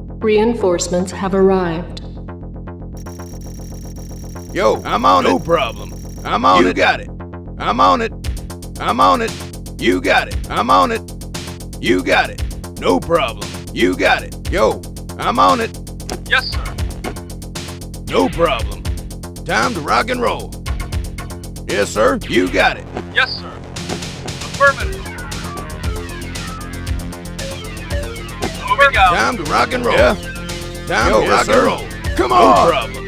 Reinforcements have arrived. Yo, I'm on no it. No problem. I'm on you it. You got it. I'm on it. I'm on it. You got it. I'm on it. You got it. No problem. You got it. Yo, I'm on it. Yes, sir. No problem. Time to rock and roll. Yes, sir. You got it. Yes, sir. Affirmative. Moving out. Time to rock and roll. Yeah. Time Yo, to rock sir. and roll. Come on. No problem.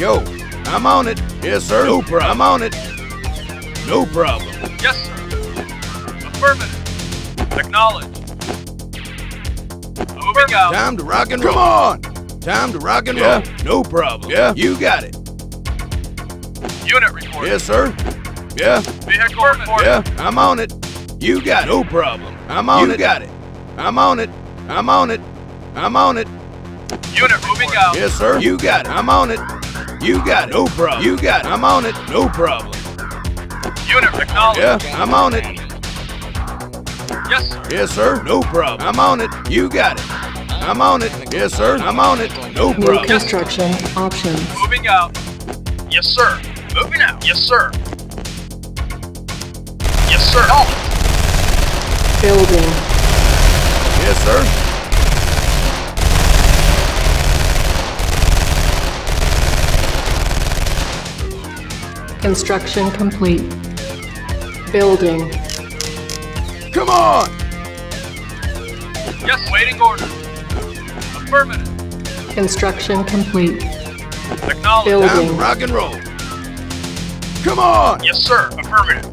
Yo, I'm on it. Yes, sir. No problem. I'm on it. No problem. Yes, sir. Affirmative. Acknowledge. Moving out. Time to rock and roll. Come on. Time to rock and yeah. roll. No problem. Yeah. You got it. Unit report. Yes, sir. Yeah. Vehicle report. Yeah, I'm on it. You got it. No problem. I'm on you it. You got it. I'm on it. I'm on it. I'm on it. Unit moving out. Yes, sir. You got it. I'm on it. You got it. No problem. You got it. I'm on it. No problem. Unit acknowledged. Yeah, I'm on it. Yes, sir. Yes, sir. No problem. I'm on it. You got it. I'm on it. Yes, sir. I'm on it. No problem. New construction options. Moving out. Yes, sir. Moving out. Yes, sir. Yes, sir. Building. Yes, sir. Construction complete. Building. Come on! Yes, waiting order. Affirmative. Construction complete. Acknowledge. Building. rock and roll. Come on! Yes, sir. Affirmative.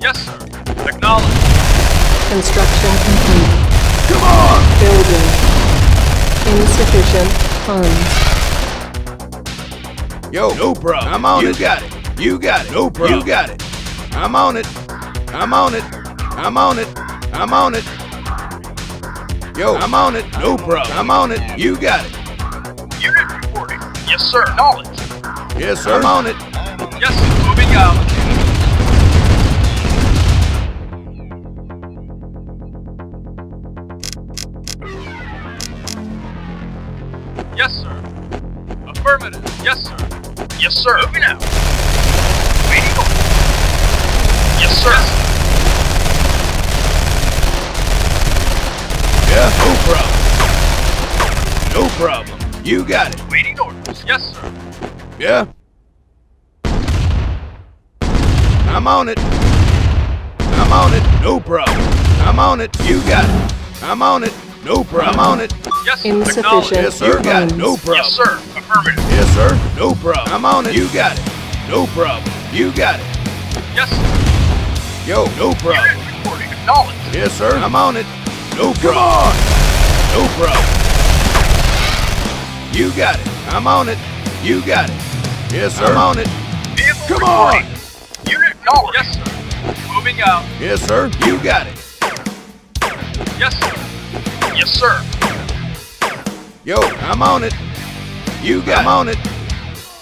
Yes, sir. Acknowledge. Construction complete. Come on! Building. Insufficient funds. Yo, no problem. I'm on you it. You got it. You got it. No problem. You got it. I'm on it. I'm on it. I'm on it. I'm on it. Yo, I'm on it. No problem. I'm on it. You got it. Unit reporting. Yes, sir. Knowledge. Yes, sir. I'm on it. Yes, moving out. Yes, sir. Affirmative. Yes, sir. Yes, sir. Moving out. Waiting for. Yes, sir. Yeah, no problem. No problem. You got it. Waiting orders. Yes, sir. Yeah. I'm on it. I'm on it. No problem. I'm on it. You got it. I'm on it. No problem. I'm on it. Yes, Insufficient. Yes, sir. You got it. No problem. Yes, sir. Affirmative. Yes, sir. No problem. I'm on it. You got it. No problem. You got it. Yes, sir. Yo, no problem. Unit reporting. Acknowledged. Yes, sir. I'm on it. No problem. Come on. No problem. You got it. I'm on it. You got it. Yes, sir. I'm on it. Vehicle Come reporting. on. Unit acknowledged. Yes, sir. Moving out. Yes, sir. You got it. Yes, sir. Yo, I'm on it. You got I'm on it.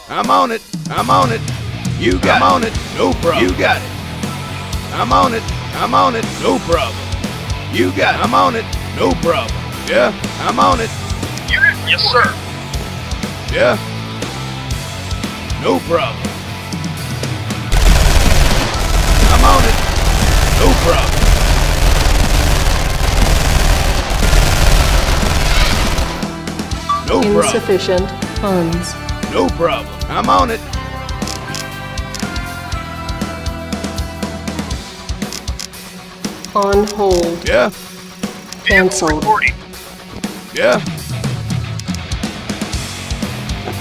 I'm on it. I'm on it. You got I'm on it. No problem. You got it. I'm on it. I'm on it. No problem. You got it. I'm on it. No problem. Yeah, I'm on it. Unit, yes, sir. Yeah. No problem. No problem. Insufficient funds. No problem. I'm on it. On hold. Yeah. Cancelled. Yeah.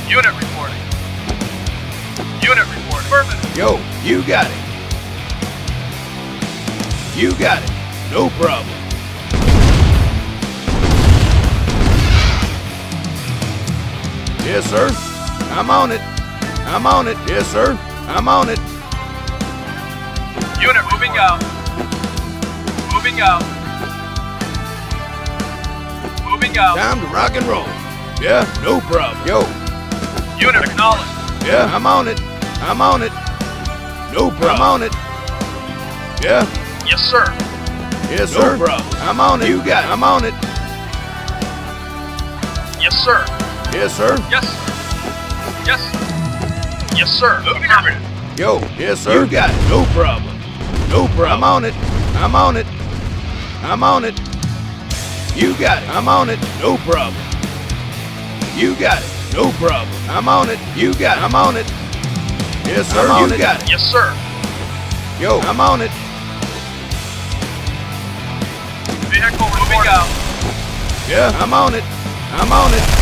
Unit reporting. Unit reporting. Affirmative. Yo, you got it. You got it. No problem. Sir. I'm on it. I'm on it. Yes, sir. I'm on it. Unit moving out. Moving out. Moving out. Time to rock and roll. Yeah, no problem. Yo. Unit acknowledged. Yeah, I'm on it. I'm on it. No problem. I'm on it. Yeah. Yes, sir. Yes, no sir. problem. I'm on it. You got it. I'm on it. Yes, sir. Yes, sir. Yes. Yes. Yes, sir. Moving out. Yo, yes, sir. You got it. No problem. No problem. I'm on it. I'm on it. I'm on it. You got it. I'm on it. No problem. You got it. No problem. I'm on it. You got it. I'm on it. Yes, sir. I'm on you it. got it. Yes, sir. Yo, I'm on it. Vehicle moving out. Yeah, I'm on it. I'm on it.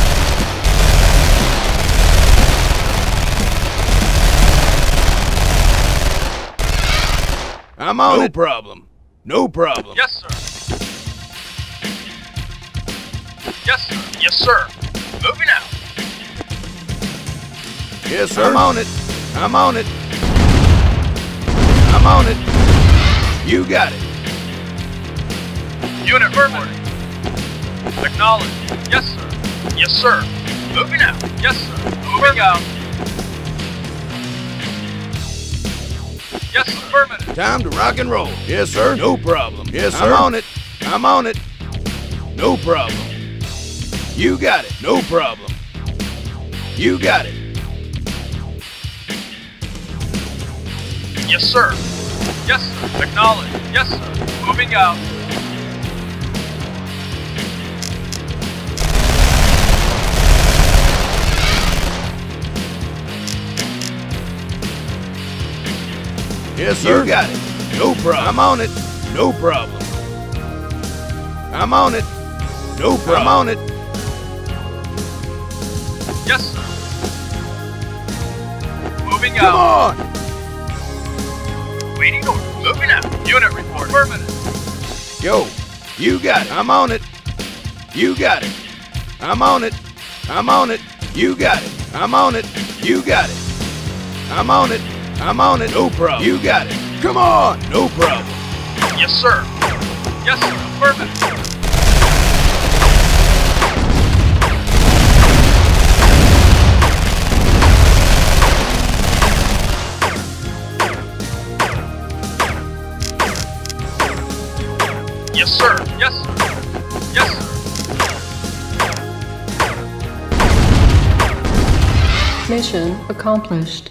I'm on no it. No problem. No problem. Yes, sir. Yes, sir. Yes, sir. Moving out. Yes, sir. I'm on it. I'm on it. I'm on it. You got it. Unit verbally. Acknowledge. Yes, sir. Yes, sir. Moving out. Yes, sir. Moving out. Yes, affirmative. Time to rock and roll. Yes, sir. No problem. Yes, sir. I'm on it. I'm on it. No problem. You got it. No problem. You got it. Yes, sir. Yes, sir. Acknowledge. Yes, sir. Moving out. Yes, sir. You got it. No problem. I'm on it. No problem. I'm on it. No problem. I'm on it. Yes, sir. Moving Come out. Come on. Waiting order. Moving out. Unit report. Affirmative. Yo, you got it. I'm on it. You got it. I'm on it. I'm on it. You got it. I'm on it. You got it. I'm on it. I'm on it. No problem. You got it. Come on. No problem. Yes, sir. Yes, sir. Affirmative. Yes, sir. Yes, sir. Yes, sir. Mission accomplished.